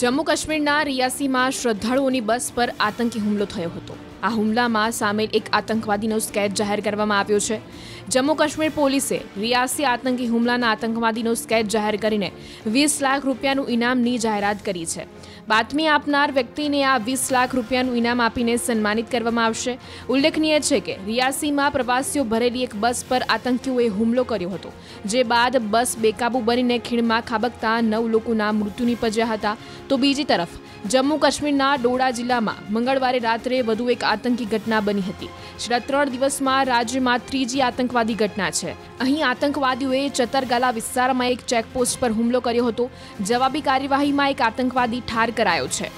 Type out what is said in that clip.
જમ્મુ કાશ્મીરના રિયાસીમાં શ્રદ્ધાળુઓની બસ પર આતંકી હુમલો થયો હતો. આ હુમલામાં સામેલ એક આતંકવાદીનો સ્કેચ જાહેર કરવામાં આવ્યો છે. જમ્મુ કાશ્મીર પોલીસે રિયાસી આતંકી હુમલાના આતંકવાદીનો સ્કેચ જાહેર કરીને વીસ લાખ રૂપિયાનું ઇનામની જાહેરાત કરી છે. બાતમી આપનાર વ્યક્તિને આ વીસ લાખ રૂપિયાનું ઇનામ આપીને સન્માનિત કરવામાં આવશે. ઉલ્લેખનીય છે કે રિયાસીમાં પ્રવાસીઓ ભરેલી એક બસ પર આતંકીઓએ હુમલો કર્યો હતો, જે બાદ બસ બેકાબુ બનીને ખીણમાં ખાબકતા નવ લોકોના મૃત્યુ નીપજ્યા હતા. તો બીજી તરફ, જમ્મુ કાશ્મીરના ડોડા જિલ્લામાં મંગળવારે રાત્રે વધુ એક આતંકી ઘટના બની હતી. છેલ્લા ત્રણ દિવસમાં રાજ્યમાં ત્રીજી આતંકવાદી ઘટના છે. અહીં આતંકવાદીઓએ ચતરગાલા વિસ્તારમાં એક ચેકપોસ્ટ પર હુમલો કર્યો હતો. જવાબી કાર્યવાહીમાં એક આતંકવાદી ઠાર કરાયો છે.